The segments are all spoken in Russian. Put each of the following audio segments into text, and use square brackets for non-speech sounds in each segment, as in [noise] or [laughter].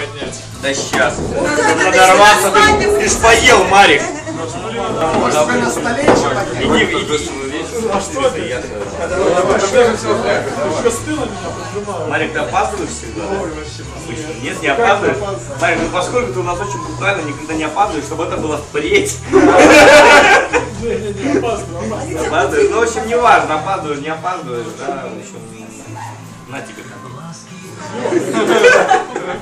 поднять. Да сейчас. [laughs] Надорваться, ты, ты ж поел, Марик. На столе еще поднять? Иди, иди. А что ты? Поджимало. Марик, ты опаздываешь всегда? Нет, не опаздываешь. Марик, ну поскольку ты у нас очень пунктуально никогда не опаздываешь, чтобы это было впредь. [laughs] Не-не-не, опаздываю, опаздываю. Опаздываешь. Ну, в общем, не важно, опаздываешь, не опаздываешь, да, в общем, на тебе там.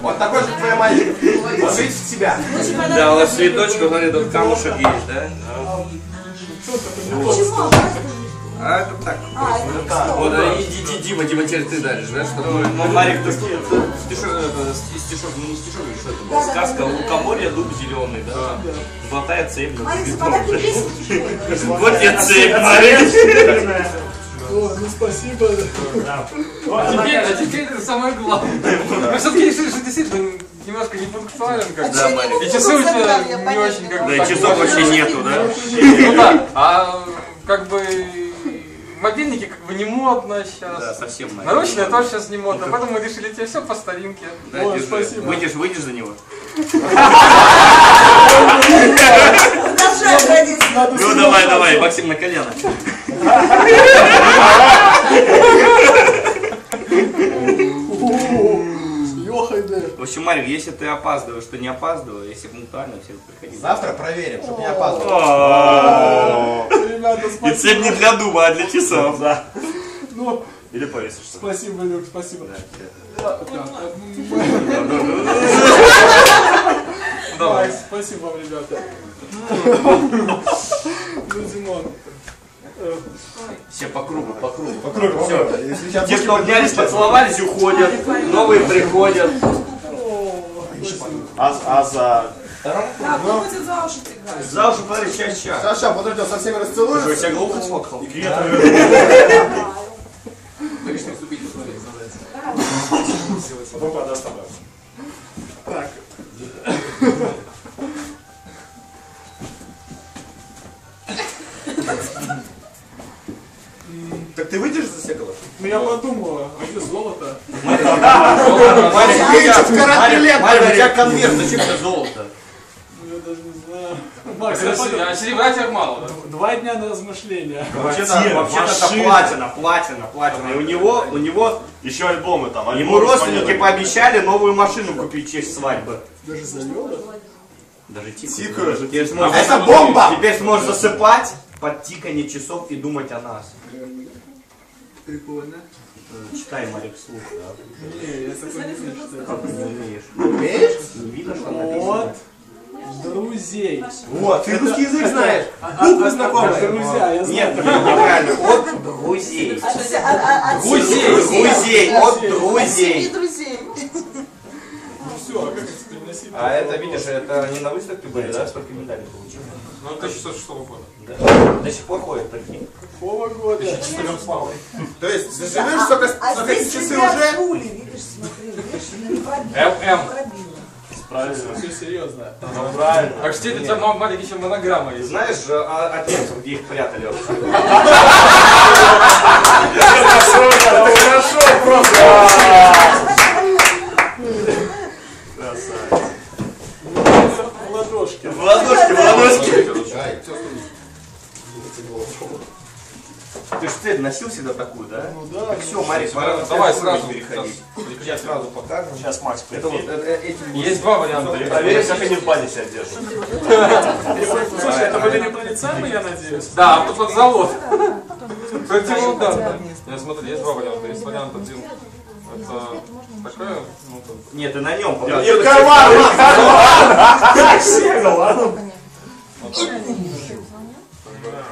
Вот такой же твой мальчик. Вложить в себя. Да, у вас цветочка, смотри, тут камушек есть, да? А это так. Вот, а, иди, иди, Дима, Дима, теперь ты дальше, да? Чтобы, ну, Марик, ты стишок, это, стишок, ну не стишок, или что это было? Сказка «Лукоморье, дуб зеленый», да? Золотая цепь. Марик, западай. Вот тебе цепь, Марик. [laughs] О, ну спасибо. Теперь, а теперь это самое главное. Мы все-таки решили, что действительно немножко не пунктуален как Да. И часы у тебя не очень как Да, и часов вообще нету, да? Ну да, а как бы мобильники как бы не модно Да, сейчас. совсем Марик. Наручные тоже сейчас не модно, поэтому мы решили тебе все по старинке. Да, держи. спасибо. Выйдешь, выйдешь за него? [laughs] Ну давай, давай, Максим на колено. В общем, Марик, если ты опаздываешь, то не опаздывай. Если пунктуально, все приходи. Завтра проверим, чтобы не опаздывал. Ребята, И цель не для дуба, а для часов. Да. Ну, Или повесишься. спасибо, Люк, спасибо. [laughs] Давай, спасибо вам, ребята. Ну, Димон. Все по кругу, по кругу. По кругу. Все. Те, что обнялись, поцеловались, уходят. Новые приходят. А, а за... Да, кто будет за уши тягать? За уши, смотри, сейчас, сейчас. Сейчас, сейчас, подожди, со всеми Ты расцелуешься. себя глухо сфоткал? Потом подаст обратно. Так. Так ты выйдешь за Секова? Ну я подумала, а где золото? Марик, у тебя конверт, зачем тебе золото? Ну я даже не знаю. Макс. А серебра тебе мало, да? Два дня на размышления. Вообще-то, это платина, платина, платина. И у него, у него, Еще альбомы там. ему родственники пообещали новую машину купить в честь свадьбы. Даже завела? Даже тикают. Тикают. Теперь сможешь, Это бомба! теперь сможешь засыпать под тиканье часов и думать о нас. Прикольно. Читай, Марик, вслух, да. Не, я такой не умею читать. Как ты не умеешь? Умеешь? Не видно, что написано? Вот. Друзей. Вот, ты русский язык знаешь. А, Буквы а, знакомые. Друзья, я Нет, знаю. нет, неправильно. От друзей. А, а, а, Друзей, друзей, от друзей. И друзей. А это, видишь, это не на выставке были, да? Сколько медалей получили? Ну, 1606 года. Да. До сих пор ходят, прикинь. Какого года? То есть, заживешь, сколько, А сколько эти здесь часы уже? пули, видишь, смотри, видишь, ну. ММ. Правильно. Все серьезно. Ну, правильно. Так что теперь у тебя ма- маленький еще монограмма есть. Знаешь, а, от немцев, где их прятали [laughs] вообще? Это хорошо просто. В ладошки. В ладошки, в всё, Ты ж цель носил всегда такую, да? Ну да. Так все, Марик, пора на Давай сразу. переходить. Сейчас сразу покажем. Сейчас Макс Это вот э, э, Есть два варианта. Проверим, как они в бане себя держат. Слушай, это были непроницаемые, я надеюсь? Да, а тут вот завод. Противоударно. Я смотри, есть два варианта. Есть вариант один. Такая, ну, Нет, ты на нем И покажи. в карман, карман! Как Сега, ладно?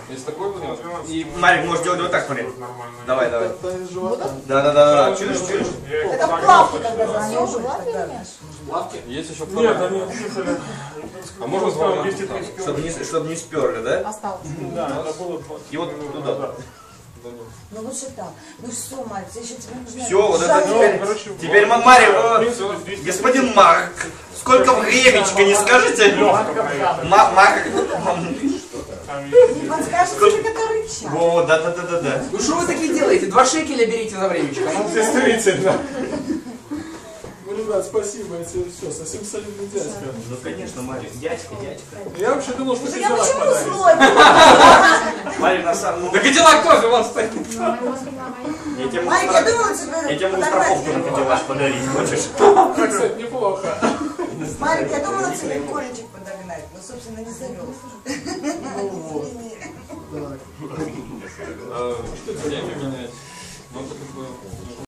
есть такой вариант. И Марик, можешь делать вот так, смотри. Давай, давай. Да, да, да, да. Чуешь, чуешь? Это в плавке, когда занесешь и так далее. Есть еще Нет, второй. они. А можно варианта? Чтобы не, чтобы не сперли, да? Осталось. Да, это было. И вот туда. Ну лучше так. Ну все, Марк, еще тебе нужно... Все, вот это теперь, теперь ма- Марик, э, господин Марк, сколько времечко, не скажете? Ма- Марк, Не подскажете, который час. о, да, да, да, да, да. Ну что вы такие делаете? Два шекеля берите за времечко. Ну, Действительно. ребят, спасибо, я тебе все, совсем солидный дядька. Ну, конечно, Марик, дядька, дядька. Я вообще думал, что Ну, ты Я почему злой? На самом ну, Да Кадиллак тоже вон стоит. я тебе подорвать страховку на. Кадиллак подарить, хочешь? [laughs] Кстати, неплохо. Марик, я думала тебе колечек подогнать, но, собственно, не завел. Ну вот. [laughs] Деньги менять.